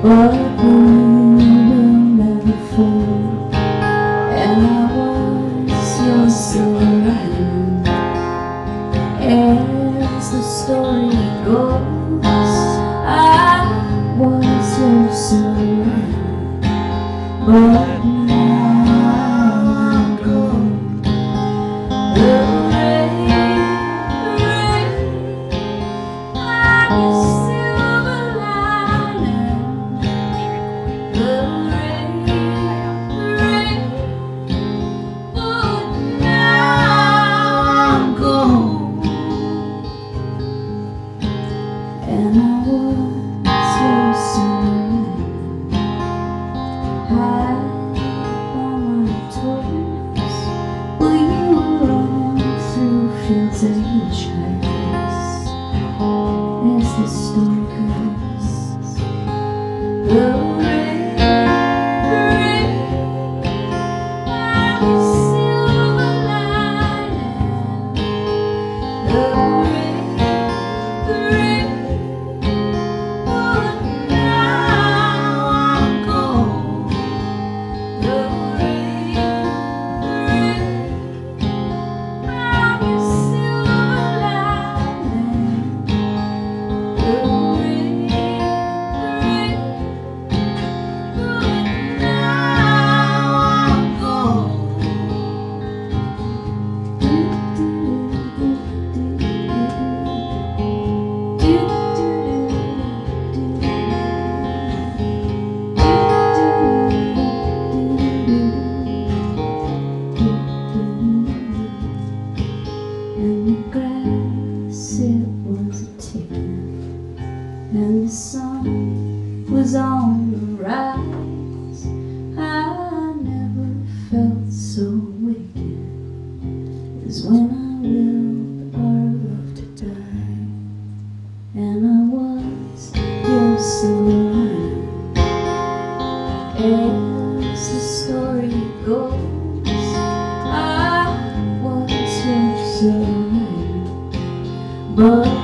What you. never And I was your surrender As the story goes I was your feel. And the sun was on the rise. I never felt so wicked as when I willed our love to die, and I was your silver. As the story goes, I was your silver but.